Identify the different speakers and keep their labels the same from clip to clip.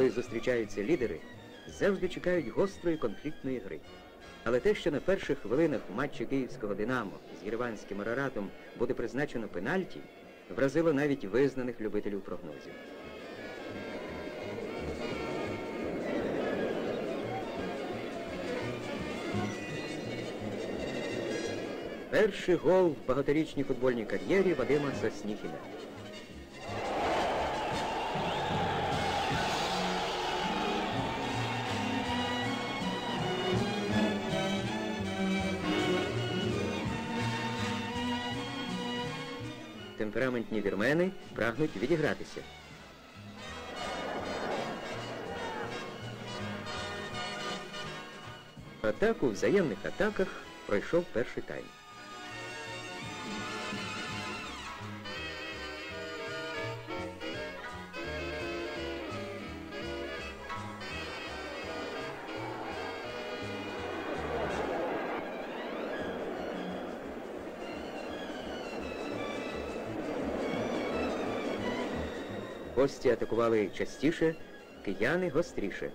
Speaker 1: зустрічаються лідери, завжди чекають гострої конфліктної гри. Але те, що на перших хвилинах у матчі київського Динамо з Єреванським Араратом буде призначено пенальті, вразило навіть визнаних любителів прогнозів. Перший гол в багаторічній футбольній кар'єрі Вадима Сосніхіна. Темпераментні вірмени прагнуть відігратися. Атаку в взаємних атаках пройшов перший тайм. Гості атакували частіше, кияни гостріше.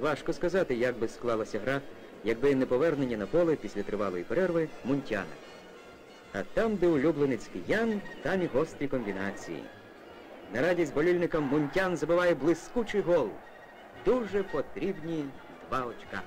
Speaker 1: Важко сказати, як би склалася гра, якби не повернення на поле після тривалої перерви Мунтяна. А там, де улюбленець киян, там і гострі комбінації. На радість болільникам Мунтян забиває блискучий гол дуже потрібні два очка.